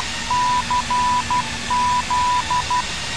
あっ!